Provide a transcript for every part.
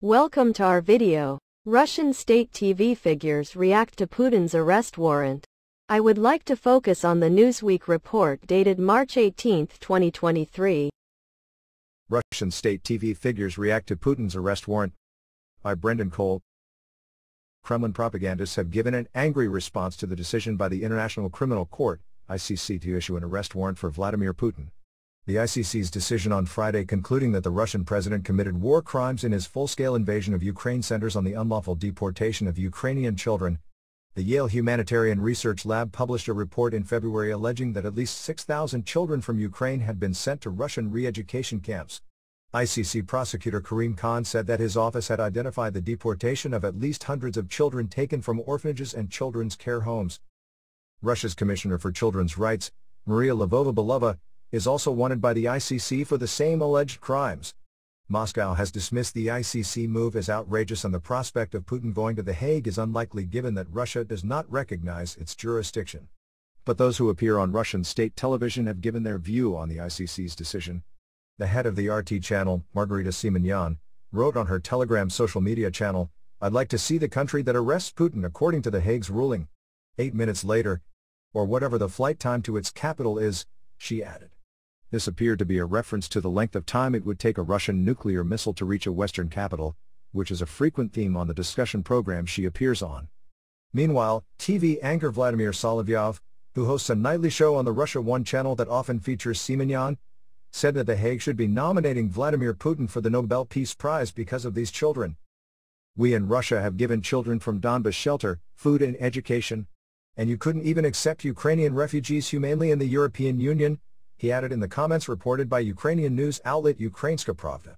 Welcome to our video. Russian state TV figures react to Putin's arrest warrant. I would like to focus on the Newsweek report dated March 18, 2023. Russian state TV figures react to Putin's arrest warrant. By Brendan Cole. Kremlin propagandists have given an angry response to the decision by the International Criminal Court, ICC, to issue an arrest warrant for Vladimir Putin. The ICC's decision on Friday concluding that the Russian president committed war crimes in his full-scale invasion of Ukraine centers on the unlawful deportation of Ukrainian children. The Yale Humanitarian Research Lab published a report in February alleging that at least 6,000 children from Ukraine had been sent to Russian re-education camps. ICC prosecutor Karim Khan said that his office had identified the deportation of at least hundreds of children taken from orphanages and children's care homes. Russia's Commissioner for Children's Rights, Maria Lvova-Belova, is also wanted by the ICC for the same alleged crimes. Moscow has dismissed the ICC move as outrageous and the prospect of Putin going to The Hague is unlikely given that Russia does not recognize its jurisdiction. But those who appear on Russian state television have given their view on the ICC's decision. The head of the RT channel, Margarita Simonyan, wrote on her Telegram social media channel, I'd like to see the country that arrests Putin according to The Hague's ruling. Eight minutes later, or whatever the flight time to its capital is, she added. This appeared to be a reference to the length of time it would take a Russian nuclear missile to reach a Western capital, which is a frequent theme on the discussion program she appears on. Meanwhile, TV anchor Vladimir Solovyov, who hosts a nightly show on the Russia One channel that often features Simonyan, said that The Hague should be nominating Vladimir Putin for the Nobel Peace Prize because of these children. We in Russia have given children from Donbas shelter, food and education. And you couldn't even accept Ukrainian refugees humanely in the European Union, he added in the comments reported by Ukrainian news outlet Ukrainska Pravda.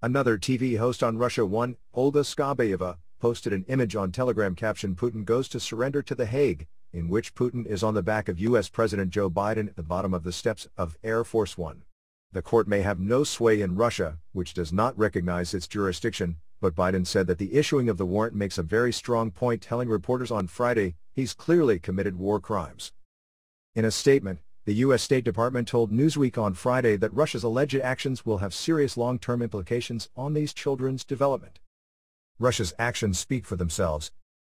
Another TV host on Russia 1, Olga Skabayeva, posted an image on Telegram caption Putin goes to surrender to The Hague, in which Putin is on the back of U.S. President Joe Biden at the bottom of the steps of Air Force One. The court may have no sway in Russia, which does not recognize its jurisdiction, but Biden said that the issuing of the warrant makes a very strong point telling reporters on Friday he's clearly committed war crimes. In a statement, the U.S. State Department told Newsweek on Friday that Russia's alleged actions will have serious long-term implications on these children's development. Russia's actions speak for themselves.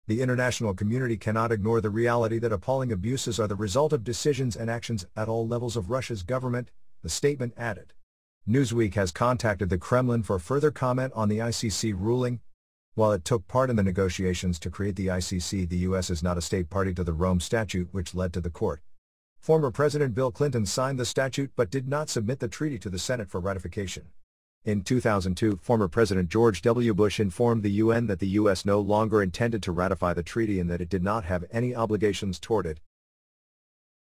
The international community cannot ignore the reality that appalling abuses are the result of decisions and actions at all levels of Russia's government, the statement added. Newsweek has contacted the Kremlin for further comment on the ICC ruling. While it took part in the negotiations to create the ICC, the U.S. is not a state party to the Rome Statute which led to the court. Former President Bill Clinton signed the statute but did not submit the treaty to the Senate for ratification. In 2002, former President George W. Bush informed the UN that the U.S. no longer intended to ratify the treaty and that it did not have any obligations toward it.